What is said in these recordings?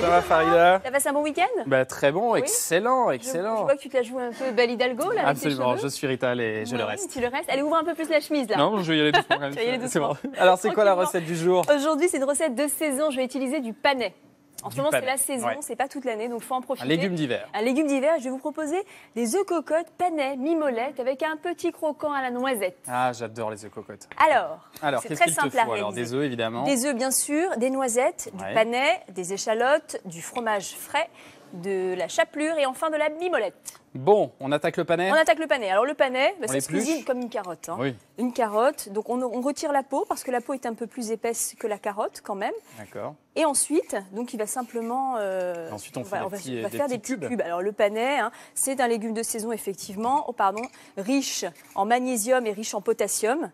Ça va Farida? T'as passé un bon week-end? Bah, Très bon, Oui. excellent, je, je excellent. vois que tu te la joues un peu belle Hidalgo là. avec tes Absolument, je suis Rital et je le reste. Tu le restes. Allez, ouvre un peu plus la chemise là. Non, je vais y aller doucement C'est bon. Alors, c'est quoi la recette du jour? Aujourd'hui, c'est une recette de saison. Je vais utiliser du panais. En ce moment, c'est la saison, ouais. c'est pas toute l'année, donc faut en profiter. Un légume d'hiver. Un légume d'hiver. Je vais vous proposer des œufs cocottes panais mimolette avec un petit croquant à la noisette. Ah, j'adore les œufs cocottes. Alors, Alors, c'est très te simple à faut Alors, des œufs, évidemment. Des œufs, bien sûr, des noisettes, Ouais. du panais, des échalotes, du fromage frais, de la chapelure et enfin de la mimolette. Bon, on attaque le panais On attaque le panais. Alors le panais, bah, ça se cuisine comme une carotte. hein. Oui, Une carotte, donc on, on retire la peau parce que la peau est un peu plus épaisse que la carotte quand même. d'accord. Et ensuite, donc il va simplement. euh, Ensuite, on fait va, des va- petits- on va des faire des petits petits cubes. cubes. Alors le panais, hein, c'est un légume de saison effectivement, oh, pardon, riche en magnésium et riche en potassium.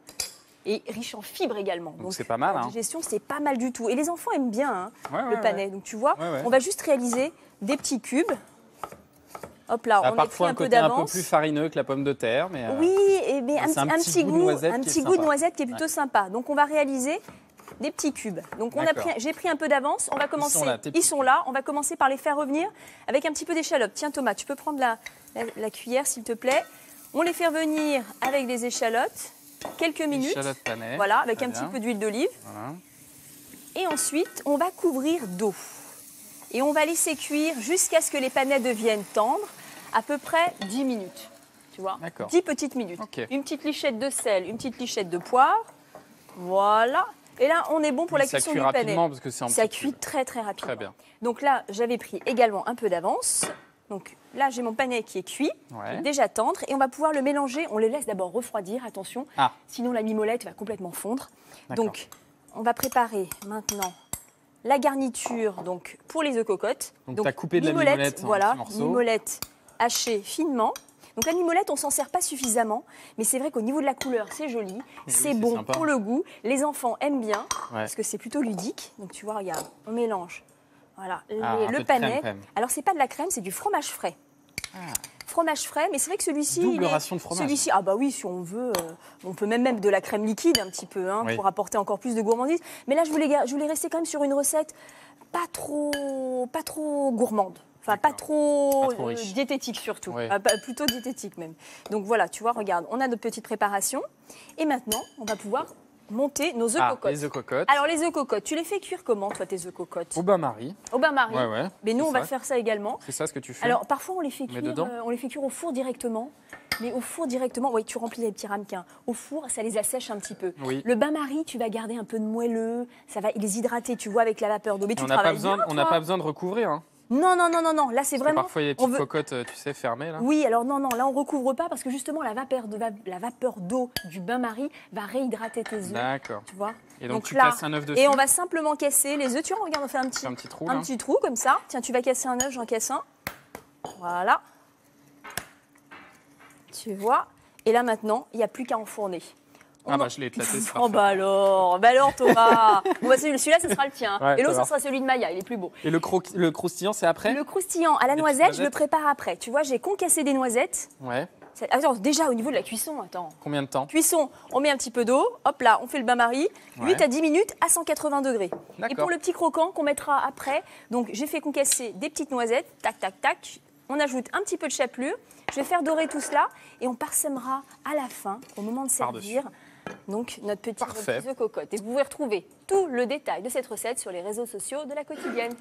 Et riche en fibres également. Donc, c'est pas mal, La hein. digestion, c'est pas mal du tout. Et les enfants aiment bien hein, Ouais, le ouais. panais. Donc tu vois, on va juste réaliser des petits cubes. Hop là, on pris parfois un un peu côté un peu plus farineux que la pomme de terre, mais. euh, Oui, et bien un, petit- goût noisette un qui est petit goût de noisette qui est plutôt sympa. Donc on va réaliser des petits cubes. Donc on a pris, j'ai pris un peu d'avance. On va commencer. sont là, Ils sont là. On va commencer par les faire revenir avec un petit peu d'échalote. Tiens Thomas, tu peux prendre la, la- la cuillère s'il te plaît. On les fait revenir avec des échalotes quelques minutes. Panais. Voilà, avec un bien. petit peu d'huile d'olive. Voilà. Et ensuite, on va couvrir d'eau. Et on va laisser cuire jusqu'à ce que les panais deviennent tendres, à peu près 10 minutes. Tu vois? D'accord. 10 petites minutes. Une petite lichette de sel, une petite lichette de poivre. Voilà. Et là, on est bon pour la ça cuisson cuit du panais. rapidement parce que c'est en Ça cuit très très rapidement. Très bien. Donc là, j'avais pris également un peu d'avance. Donc là, j'ai mon panais qui est cuit, Ouais. déjà tendre, et on va pouvoir le mélanger. On les laisse d'abord refroidir, attention. Ah. Sinon, la mimolette va complètement fondre. Donc, on va préparer maintenant la garniture donc pour les œufs cocottes. Donc, t'as coupé de la mimolette voilà, mimolette hachée finement. Donc la mimolette, on s'en sert pas suffisamment, mais c'est vrai qu'au niveau de la couleur, c'est joli, c'est bon sympa. pour le goût. Les enfants aiment bien Ouais. parce que c'est plutôt ludique. Donc tu vois, regarde, on mélange. Voilà, les- Ah, le panais. crème. Alors c'est pas de la crème, c'est du fromage frais. Fromage frais, mais c'est vrai que celui-ci. Double il est- ration de fromage. Celui-ci, ah bah oui, si on veut, euh, on peut même mettre de la crème liquide un petit peu hein, Oui. pour apporter encore plus de gourmandise. Mais là, je voulais, je voulais rester quand même sur une recette pas trop, pas trop gourmande. Enfin, pas trop, Pas trop euh, diététique surtout. Ah, plutôt diététique même. Donc voilà, tu vois, regarde, on a notre petite préparation. Et maintenant, on va pouvoir monter nos œufs Ah, cocottes. les œufs cocottes. Alors les œufs cocottes, tu les fais cuire comment toi tes œufs cocottes? Au bain-marie. Au bain-marie. Ouais, ouais. Mais nous, on va faire ça également. C'est ça ce que tu fais? Alors parfois on les fait cuire, dedans? euh, on les fait cuire au four directement. Mais au four directement, oui, tu remplis les petits ramequins. Au four, ça les assèche un petit peu. Oui. Le bain-marie, tu vas garder un peu de moelleux, ça va les hydrater, tu vois, avec la vapeur d'eau. Mais tu on n'a pas, travailles besoin, bien, on n'a pas besoin de recouvrir. Hein. Non, non, non, non, non. Là, c'est vraiment. parfois, il y a des petites veut- cocottes, euh, tu sais, fermées. Là. Oui, alors non, non, là on recouvre pas parce que justement la vapeur de la vapeur d'eau du bain-marie va réhydrater tes œufs. D'accord. Tu vois Et donc, tu là- casses un œuf dessus Et on va simplement casser les œufs. Tu vois, regarde, on fait un petit, un petit trou, un là. petit trou comme ça. Tiens, tu vas casser un œuf, j'en casse un. Voilà. Tu vois Et là maintenant, il n'y a plus qu'à enfourner. Ah bah, je l'ai éclaté, Oh bah alors, bah alors Thomas. bon, bah, celui- celui-là, ce sera le tien. Ouais, Et l'autre, ce sera celui de Maya. Il est plus beau. Et le, croqui- le croustillant, c'est après? Le croustillant à la noisette, je le prépare après. Tu vois, j'ai concassé des noisettes. Ouais. C'est- Attends, déjà au niveau de la cuisson, attends. Combien de temps? Cuisson, on met un petit peu d'eau, hop là, on fait le bain-marie, 8 Ouais. à 10 minutes à 180 degrés. Et pour le petit croquant qu'on mettra après, donc j'ai fait concasser des petites noisettes, tac, tac, tac. On ajoute un petit peu de chapelure. Je vais faire dorer tout cela et on parsèmera à la fin, au moment de servir, donc notre petit, notre Parfait. petit œuf cocotte. Et vous pouvez retrouver tout le détail de cette recette sur les réseaux sociaux de la quotidienne.